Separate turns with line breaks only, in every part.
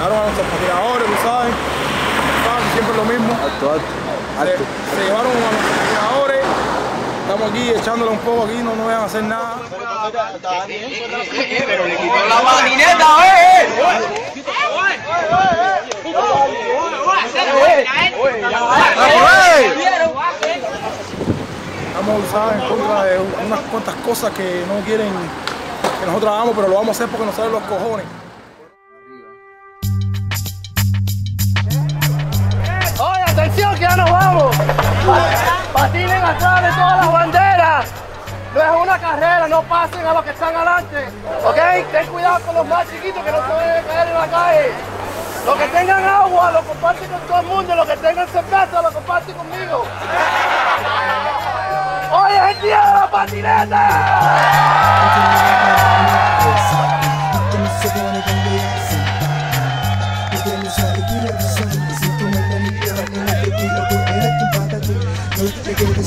Claro, a
nuestros patinadores, tú sabes. Siempre lo mismo. Se, llevaron a nuestros patinadores. Estamos aquí echándole un poco aquí, no nos a hacer nada.
Pero le quitó la.
Estamos en contra de unas cuantas cosas que no quieren que nosotros hagamos, pero lo vamos a hacer porque nos salen los cojones.
Patinen atrás de todas las banderas. No es una carrera, no pasen a los que están adelante. ¿Ok? Ten cuidado con los más chiquitos que no se a caer en la calle. Los que tengan agua lo comparten con todo el mundo. Los que tengan cerveza lo comparten conmigo. Oye, el día de la
No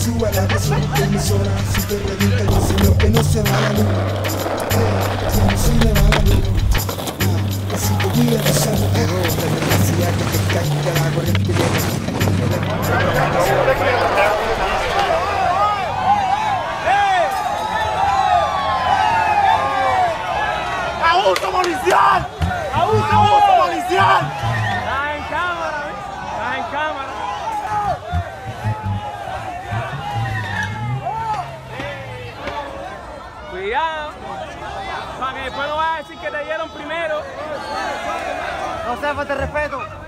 suba la presión de Si te revienta yo señor que no se va la Eh, Si no se va la luz Ah, que la necesidad que te caiga la corriente
¡Abuso policial! ¡Abuso, abuso policial!
Cuidado. Para que después no vayas a decir que te dieron primero.
No falta de respeto.